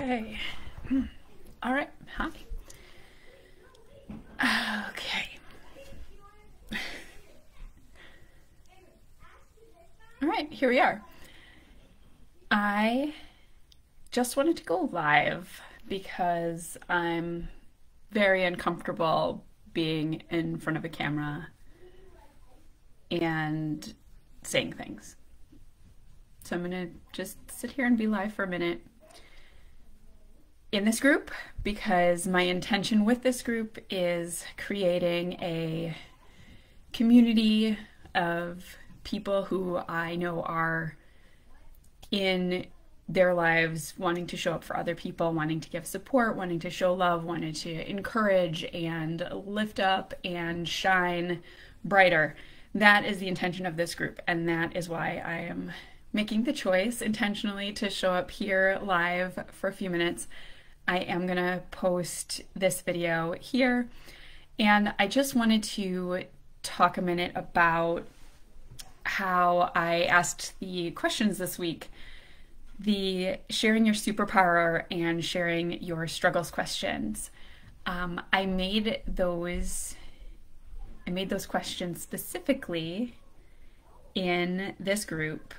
Okay. All right. Hi. Okay. All right, here we are. I just wanted to go live because I'm very uncomfortable being in front of a camera and saying things. So I'm going to just sit here and be live for a minute in this group because my intention with this group is creating a community of people who I know are in their lives wanting to show up for other people, wanting to give support, wanting to show love, wanting to encourage and lift up and shine brighter. That is the intention of this group, and that is why I am making the choice intentionally to show up here live for a few minutes. I am going to post this video here, and I just wanted to talk a minute about how I asked the questions this week the sharing your superpower and sharing your struggles questions. Um, I made those I made those questions specifically in this group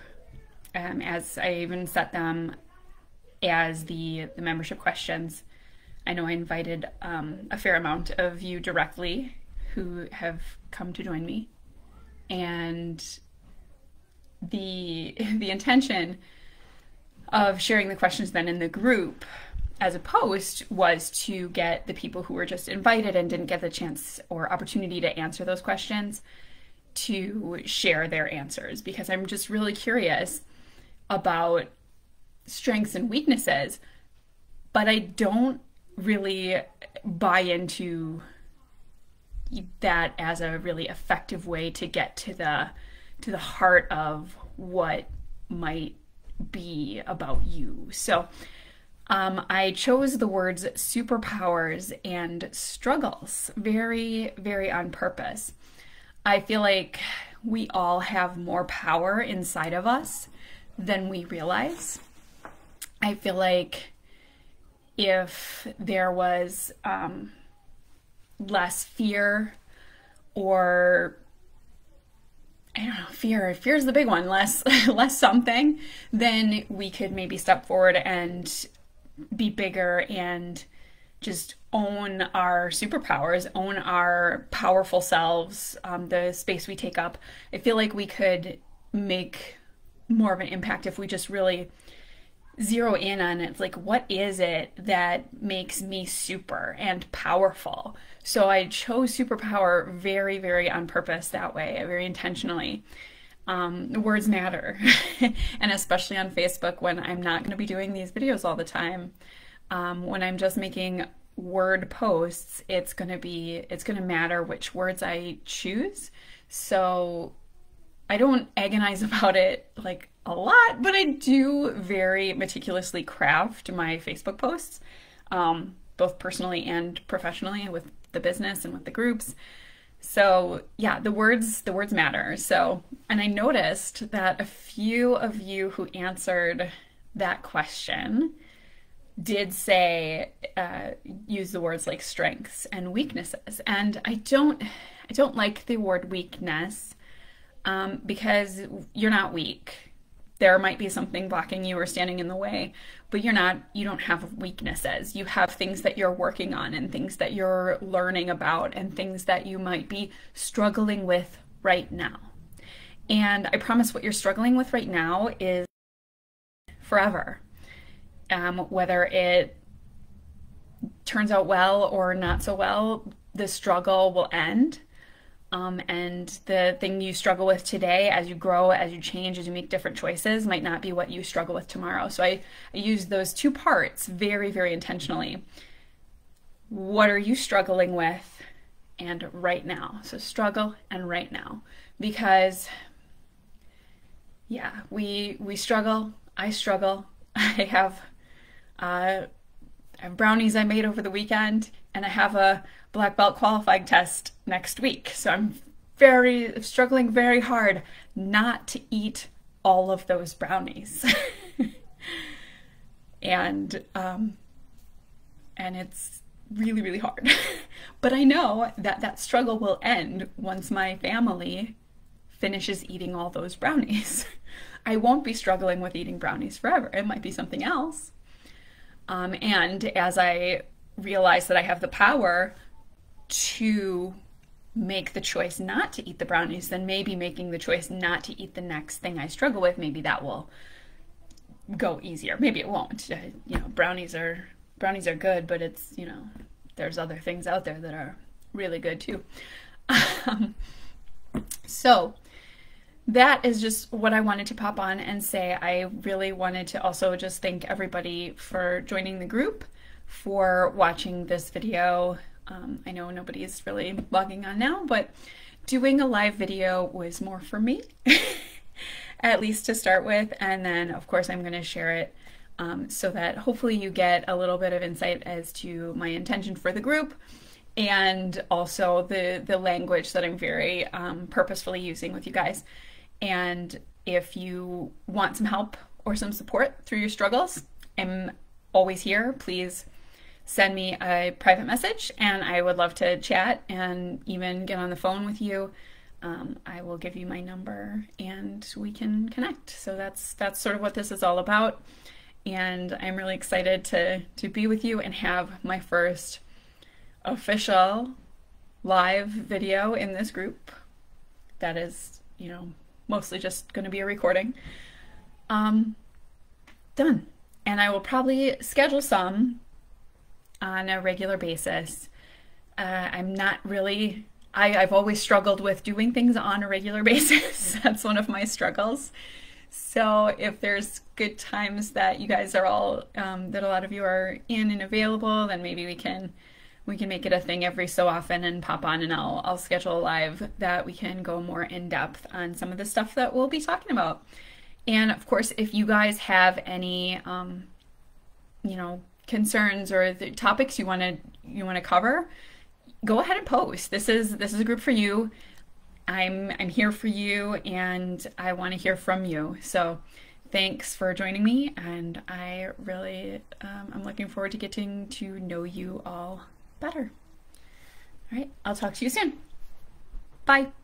um, as I even set them as the, the membership questions. I know I invited um, a fair amount of you directly who have come to join me. And the the intention of sharing the questions then in the group as a post was to get the people who were just invited and didn't get the chance or opportunity to answer those questions to share their answers because I'm just really curious about strengths and weaknesses, but I don't really buy into that as a really effective way to get to the to the heart of what might be about you. So um, I chose the words superpowers and struggles very, very on purpose. I feel like we all have more power inside of us than we realize. I feel like if there was um, less fear or I don't know, fear. Fear is the big one. Less, less something, then we could maybe step forward and be bigger and just own our superpowers, own our powerful selves, um, the space we take up. I feel like we could make more of an impact if we just really zero in on it. Like what is it that makes me super and powerful? So i chose superpower very very on purpose that way very intentionally. Um, words matter. And especially on facebook when i'm not going to be doing these videos all the time. Um, when i'm just making word posts it's going to be it's going to matter which words i choose. So i don't agonize about it like a lot, but I do very meticulously craft my Facebook posts, um, both personally and professionally with the business and with the groups. So yeah, the words the words matter. So and I noticed that a few of you who answered that question did say uh, use the words like strengths and weaknesses, and I don't I don't like the word weakness um, because you're not weak. There might be something blocking you or standing in the way but you're not you don't have weaknesses. You have things that you're working on and things that you're learning about and things that you might be struggling with right now. And i promise what you're struggling with right now is forever. Um, whether it turns out well or not so well the struggle will end um, and the thing you struggle with today, as you grow, as you change, as you make different choices, might not be what you struggle with tomorrow. So I, I use those two parts very, very intentionally. What are you struggling with? And right now. So struggle and right now. Because yeah, we we struggle. I struggle. I have uh, I have brownies I made over the weekend, and I have a black belt qualifying test next week. So I'm very struggling very hard not to eat all of those brownies. and um, and it's really really hard. but I know that that struggle will end once my family finishes eating all those brownies. I won't be struggling with eating brownies forever. It might be something else. Um, and as I realize that I have the power to make the choice not to eat the brownies, then maybe making the choice not to eat the next thing I struggle with, maybe that will go easier. Maybe it won't. Uh, you know, brownies are brownies are good, but it's you know, there's other things out there that are really good too. Um, so that is just what I wanted to pop on and say. I really wanted to also just thank everybody for joining the group, for watching this video. Um, I know nobody is really logging on now, but doing a live video was more for me, at least to start with. And then, of course, I'm going to share it um, so that hopefully you get a little bit of insight as to my intention for the group and also the the language that I'm very um, purposefully using with you guys. And if you want some help or some support through your struggles, I'm always here. Please send me a private message and I would love to chat and even get on the phone with you. Um, I will give you my number and we can connect. So that's that's sort of what this is all about. And I'm really excited to to be with you and have my first official live video in this group. That is, you know, mostly just going to be a recording. Um, done. And I will probably schedule some on a regular basis. Uh, I'm not really, I, I've always struggled with doing things on a regular basis. That's one of my struggles. So if there's good times that you guys are all, um, that a lot of you are in and available, then maybe we can we can make it a thing every so often and pop on and I'll I'll schedule a live that we can go more in depth on some of the stuff that we'll be talking about. And of course, if you guys have any um, you know, concerns or the topics you want to you want to cover, go ahead and post. This is this is a group for you. I'm I'm here for you and I want to hear from you. So thanks for joining me and I really um, I'm looking forward to getting to know you all better. All right, I'll talk to you soon. Bye.